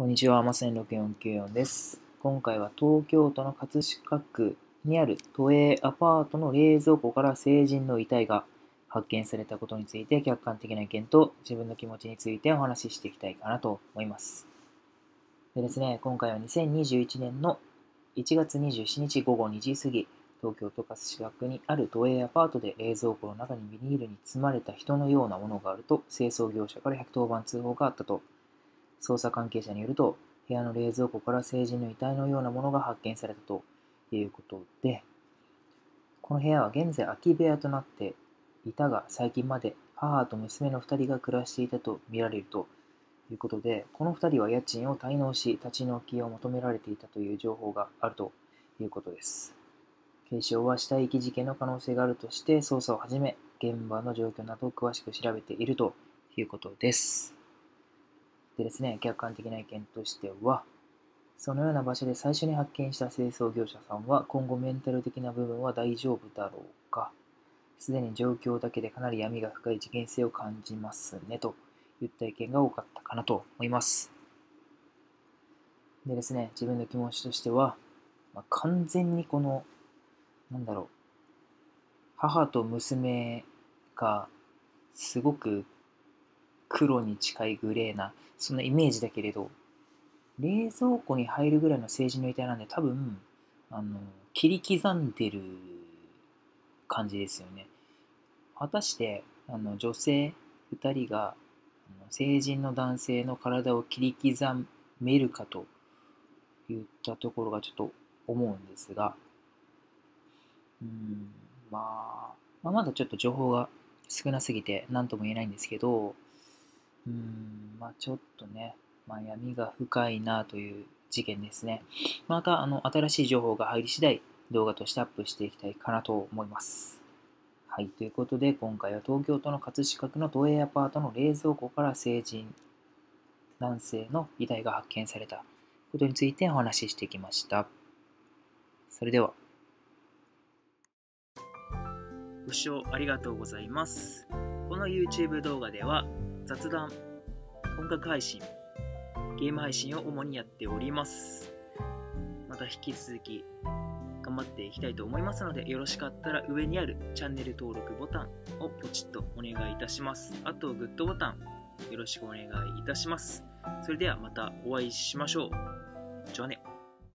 こんにちは、まさに6494です。今回は東京都の葛飾区にある都営アパートの冷蔵庫から成人の遺体が発見されたことについて客観的な意見と自分の気持ちについてお話ししていきたいかなと思います。でですね、今回は2021年の1月27日午後2時過ぎ、東京都葛飾区にある都営アパートで冷蔵庫の中にビニールに包まれた人のようなものがあると清掃業者から110番通報があったと捜査関係者によると、部屋の冷蔵庫から成人の遺体のようなものが発見されたということで、この部屋は現在空き部屋となっていたが、最近まで母と娘の2人が暮らしていたとみられるということで、この2人は家賃を滞納し、立ち退きを求められていたという情報があるということです。警視庁は死体遺棄事件の可能性があるとして捜査を始め、現場の状況などを詳しく調べているということです。でですね、客観的な意見としては、そのような場所で最初に発見した清掃業者さんは、今後メンタル的な部分は大丈夫だろうか。すでに状況だけでかなり闇が深い事件性を感じますね、といった意見が多かったかなと思います。でですね、自分の気持ちとしては、まあ、完全にこの、なんだろう、母と娘がすごく黒に近いグレーな、そんなイメージだけれど、冷蔵庫に入るぐらいの成人の遺体なんで、多分、あの、切り刻んでる感じですよね。果たして、あの、女性2人が、成人の男性の体を切り刻めるかといったところがちょっと思うんですが、うん、まあ、まあ、まだちょっと情報が少なすぎて何とも言えないんですけど、うん、まあちょっとね、まあ、闇が深いなという事件ですね。また、あの、新しい情報が入り次第、動画としてアップしていきたいかなと思います。はい、ということで、今回は東京都の葛飾区の都営アパートの冷蔵庫から成人男性の遺体が発見されたことについてお話ししてきました。それでは。ご視聴ありがとうございます。この YouTube 動画では雑談、音楽配信、ゲーム配信を主にやっております。また引き続き頑張っていきたいと思いますので、よろしかったら上にあるチャンネル登録ボタンをポチッとお願いいたします。あと、グッドボタンよろしくお願いいたします。それではまたお会いしましょう。じゃあね。